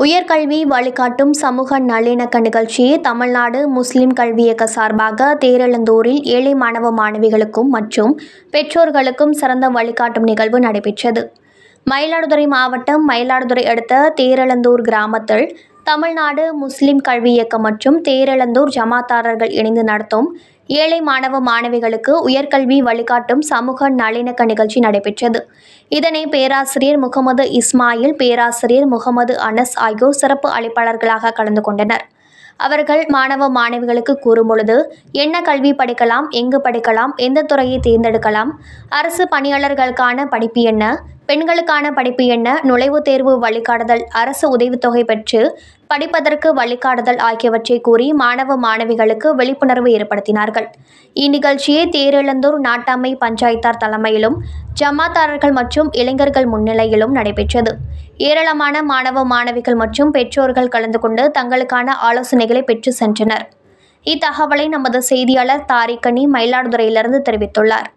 உயர்கல்வி வழிகாட்டும் சமூக நல்லிணக்க நிகழ்ச்சியை தமிழ்நாடு முஸ்லிம் கல்வி இயக்க சார்பாக தேரெழுந்தூரில் ஏழை மாணவ மாணவிகளுக்கும் மற்றும் பெற்றோர்களுக்கும் சிறந்த வழிகாட்டும் நிகழ்வு நடைபெற்றது. மயிலாடுதுறை மாவட்டம் மயிலாடுதுறை அடுத்த தேரெழுந்தூர் கிராமத்தில் தமிழ்நாடு முஸ்லிம் கல்வி இயக்கம் மற்றும் தேரெழுந்தூர் ஜமாத்தாரர்கள் இணைந்து நடத்தும் ஏழை மாணவ மாணவிகளுக்கு உயர்கல்வி வழிகாட்டும் சமூக நல்லிணக்க நிகழ்ச்சி நடைபெற்றது. இதனை பேராசிரியர் முகமது இஸ்மாயில் பேராசிரியர் முகமது அனஸ் ஆகியோர் சிறப்பு அழைப்பாளர்களாக கலந்து கொண்டனர். அவர்கள் மாணவ மாணவிகளுக்கு கூறும்பொழுது என்ன கல்வி படிக்கலாம் எங்கு படிக்கலாம் எந்த துறையை தேர்ந்தெடுக்கலாம் அரசு பணியாளர்களுக்கான படிப்பு என்ன பெண்களுக்கான படிப்பு என்ன? நுழைவுத் தேர்வு வழிகாட்டுதல் அரசு உதவித்தொகை பெற்று படிப்பதற்கு வழிகாட்டுதல் ஆகியவற்றை கூறி மாணவ மாணவிகளுக்கு விழிப்புணர்வு ஏற்படுத்தினார்கள். இந்நிகழ்ச்சியை தேரெழுந்தூர் நாட்டாமை பஞ்சாயத்தார் தலைமையிலும் ஜமாத்தாரர்கள் மற்றும் இளைஞர்கள் முன்னிலையிலும் நடைபெற்றது. ஏராளமான மாணவ மாணவிகள் மற்றும் பெற்றோர்கள் கலந்து கொண்டு தங்களுக்கான ஆலோசனைகளை பெற்று சென்றனர். இத்தகவலை நமது செய்தியாளர் தாரிகனி மயிலாடுதுறையிலிருந்து தெரிவித்துள்ளார்.